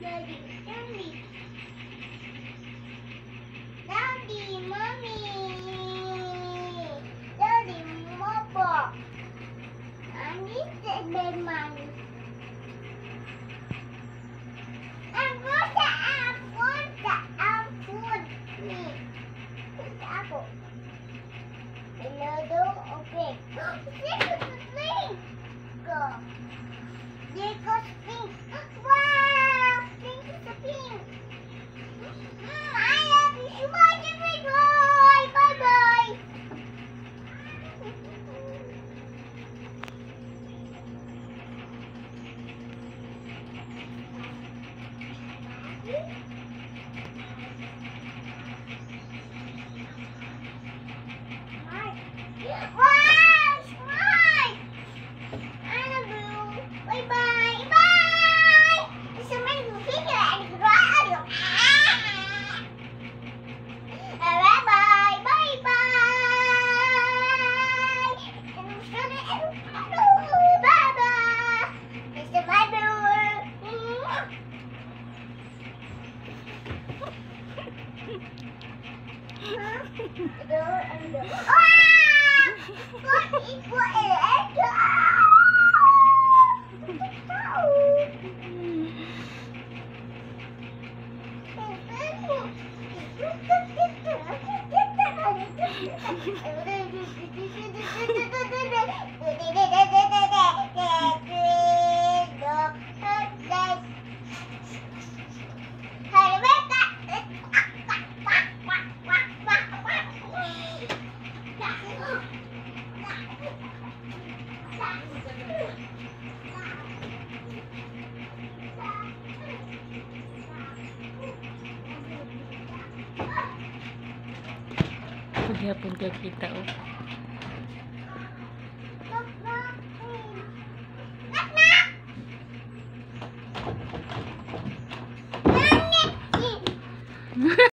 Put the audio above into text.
Daddy, Gusto Paghapon ka kita o. Oh.